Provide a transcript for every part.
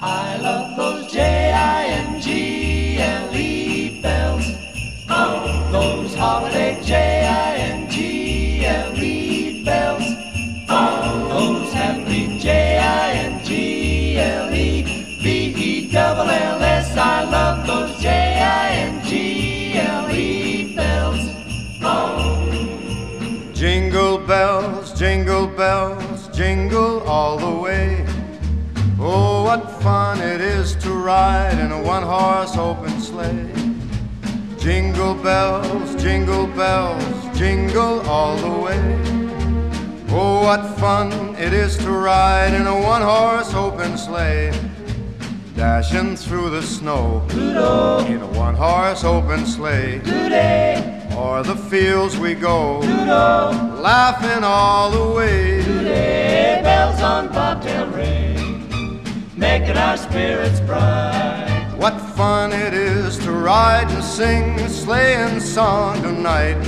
I love those J-I-N-G-L-E bells. Oh, those holiday J-I-N-G-L-E bells. Oh, those happy J-I-N-G-L-E B-E-double-L-S. I love those J-I-N-G-L-E bells. Oh. Jingle bells, jingle bells, jingle all the way. Oh, what fun it is to ride in a one horse open sleigh. Jingle bells, jingle bells, jingle all the way. Oh, what fun it is to ride in a one horse open sleigh. Dashing through the snow in a one horse open sleigh. O'er the fields we go, laughing all the way. Hey, bells on bobtail making our spirits bright. What fun it is to ride and sing a sleighing song tonight.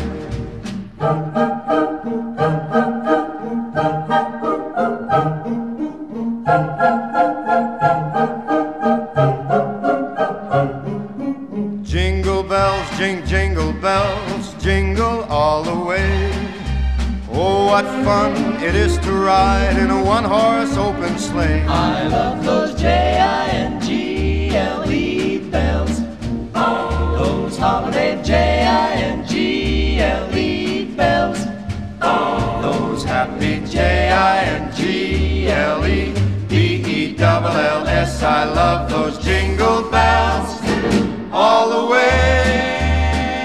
Jingle bells, jing, jingle bells, jingle all the way. Oh, what fun it is to ride in a one horse open sleigh. I love those B-E-double-L-S I love those jingle bells all the way.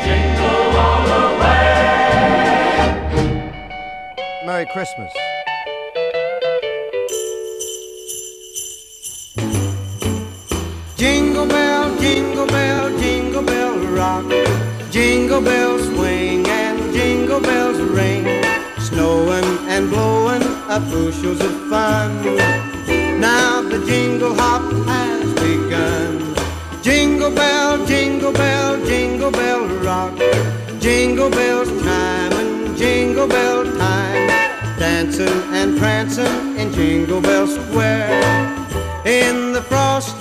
Jingle all the way. Merry Christmas. Jingle bell, jingle bell, jingle bell rock. Jingle bells swing and jingle bells ring. Snowing and blowing up bushels of fun. Now the jingle hop has begun. Jingle bell, jingle bell, jingle bell rock. Jingle bells chime and jingle bell time. Dancing and prancing in Jingle Bell Square in the frosty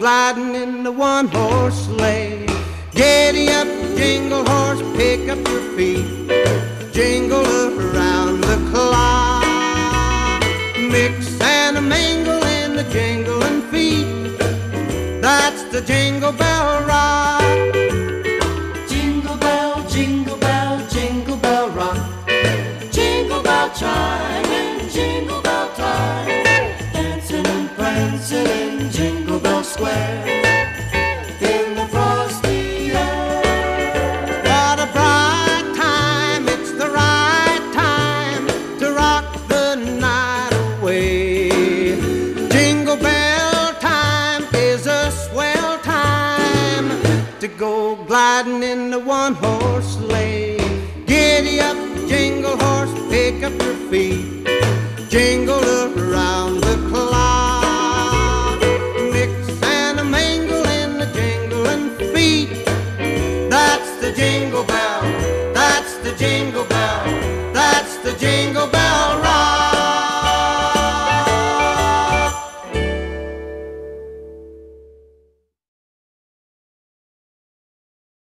gliding in the one horse sleigh. Giddy up, jingle horse, pick up your feet. Jingle around the clock. Mix and mingle in the jingling feet. That's the jingle bell go gliding in the one horse sleigh. Giddy up, jingle horse, pick up your feet. Jingle